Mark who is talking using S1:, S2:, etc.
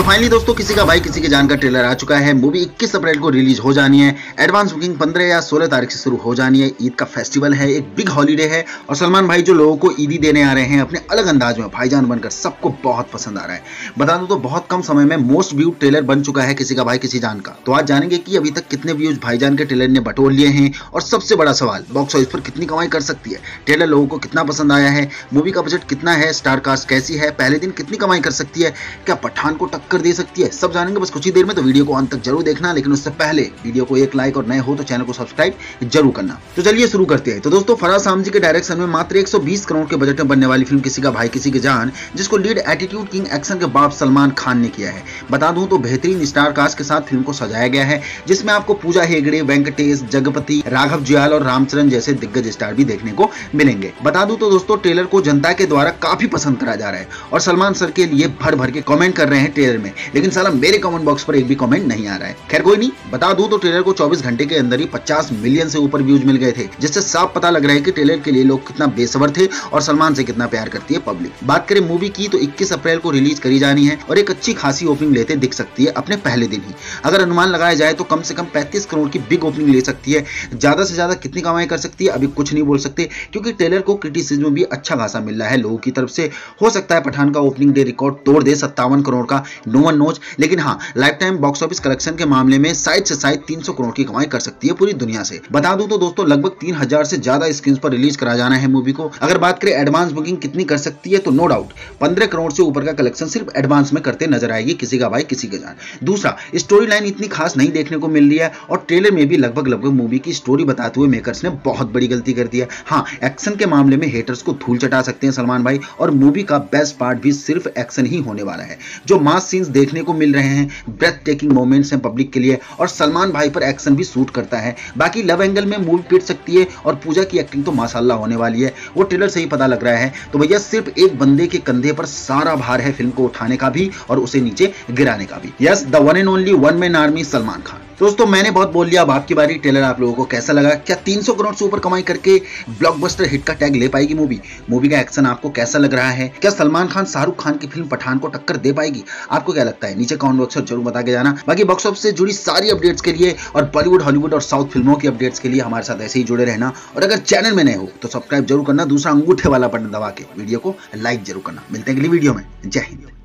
S1: तो फाइनली दोस्तों, किसी का भाई किसी के जान का ट्रेलर आ चुका है। मूवी 21 अप्रैल को रिलीज़ हो जानी है। एडवांस बुकिंग 15 या 16 तारीख से शुरू हो जानी है। ईद का फेस्टिवल है, एक बिग हॉलीडे है। और सलमान भाई जो लोगों को ईदी देने आ रहे हैं, अपने अलग अंदाज में, भाईजान बनकर सबको बहुत पसंद आ रहा है। बता दो तो बहुत कम समय में मोस्ट व्यू ट्रेलर बन चुका है किसी का भाई किसी जान का। तो आज जानेंगे कि अभी तक कितने व्यूज़ भाईजान के ट्रेलर ने बटोर लिए हैं। और सबसे बड़ा सवाल बॉक्स ऑफ़िस पर कितनी कमाई कर सकती है? ट्रेलर लोगों को कितना पसंद आया है? मूवी का बजट कितना है? स्टार कास्ट कैसी है? पहले दिन कितनी कमाई कर सकती है? क्या पठान को दे सकती है। सब जानेंगे, बस कुछ ही देर में तो वीडियो को अंत तक ज़रूर देखना, लेकिन उससे पहले वीडियो को एक लाइक और नए हो तो चैनल को सब्सक्राइब ज़रूर करना। तो चलिए शुरू करते हैं। तो दोस्तों, फराज सामजी के डायरेक्शन में मात्र 120 करोड़ के बजट में बनने वाली फ़िल्म किसी का भाई, किसी की जान, जिसको लीड एटीट्यूड किंग एक्शन के बाप सलमान खान ने किया है। बता दूँ तो बेहतरीन स्टार कास्ट के साथ फ़िल्म को सजाया गया है, जिसमें आपको पूजा हेगड़े, वेंकटेश, जगपति, राघव जुयाल और रामचरण जैसे दिग्गज स्टार भी देखने को मिलेंगे। बता दूँ तो दोस्तों ट्रेलर को जनता के द्वारा काफ़ी पसंद करा जा रहा है और सलमान सर के लिए भर भर के कमेंट कर रहे हैं ट्रेलर में। लेकिन साला मेरे कमेंट बॉक्स पर एक भी कमेंट नहीं आ रहा है। खैर, कोई नहीं। बता दूँ तो ट्रेलर को 24 घंटे के अंदर ही 50 मिलियन से ऊपर व्यूज़ मिल गए थे, जिससे साफ़ पता लग रहा है कि ट्रेलर के लिए लोग कितना बेसबर थे और सलमान से कितना प्यार करती है पब्लिक बात करें मूवी की तो 21 अप्रैल को रिलीज़ करी जानी है और एक अच्छी खासी ओपनिंग लेते दिख सकती है अपने पहले दिन ही। अगर अनुमान लगाया जाए तो कम से कम पैंतीस करोड़ की बिग ओपनिंग ले सकती है। ज़्यादा से ज़्यादा कितनी कमाई कर सकती है, अभी कुछ नहीं बोल सकते, क्योंकि ट्रेलर को क्रिटिसिज्म भी अच्छा खासा मिल रहा है लोगों की तरफ़ से। हो सकता है पठान का ओपनिंग डे रिकॉर्ड तोड़ दे, सत्तावन करोड़ का। नो वन नोच लेकिन हाँ life time box office collection के मामले में शायद से शायद 300 करोड़ की कमाई कर सकती है पूरी दुनिया से। बता दूँ तो दोस्तों, लगभग 3000 से ज़्यादा स्क्रीन पर रिलीज़ करा जाना है मूवी को। अगर बात करें एडवांस बुकिंग कितनी कर सकती है तो नो डाउट 15 करोड़ से ऊपर का कलेक्शन सिर्फ़ एडवांस में करते नज़र आएगी किसी का भाई, किसी के जान। दूसरा स्टोरी लाइन इतनी खास नहीं देखने को मिल रही है और ट्रेलर में भी लगभग लगभग मूवी की स्टोरी बताते हुए मेकर्स ने बहुत बड़ी गलती कर दी है। हाँ एक्शन के मामले में हेटर्स को धूल चटा सकते हैं सलमान भाई और मूवी का बेस्ट पार्ट भी सिर्फ़ एक्शन ही होने वाला है। जो मास सीन्स देखने को मिल रहे हैं ब्रेथ टेकिंग मोमेंट्स हैं पब्लिक के लिए, और सलमान भाई पर एक्शन भी सूट करता है। बाकी लव एंगल में मूव पीट सकती है, और पूजा की एक्टिंग तो माशाला होने वाली है। वो ट्रेलर से ही पता लग रहा है। तो भैया सिर्फ़ एक बंदे के कंधे पर सारा भार है फ़िल्म को उठाने का भी, और उसे नीचे गिराने का भी। Yes the one and only one man army Salman Khan. दोस्तों, मैंने बहुत बोल लिया अब आपकी बारी ट्रेलर आप लोगों को कैसा लगा? क्या 300 करोड़ से ऊपर कमाई करके ब्लॉकबस्टर हिट का टैग ले पाएगी मूवी मूवी का एक्शन आपको कैसा लग रहा है? क्या सलमान खान, शाहरुख खान की फ़िल्म पठान को टक्कर दे पाएगी? आपको क्या लगता है? नीचे कॉमेंट बॉक्स में ज़रूर बता के जाना। बाकी बॉक्स ऑफ़िस से जुड़ी सारी अपडेट्स के लिए और बॉलीवुड हॉलीवुड और साउथ फ़िल्मों की अपडेट्स के लिए हमारे साथ ऐसे ही जुड़े रहना। और अगर चैनल में नए हो तो सब्सक्राइब ज़रूर करना। दूसरा अंगूठे वाला बटन दबा के वीडियो को लाइक ज़रूर करना। मिलते हैं अगली वीडियो में। जय हिंद।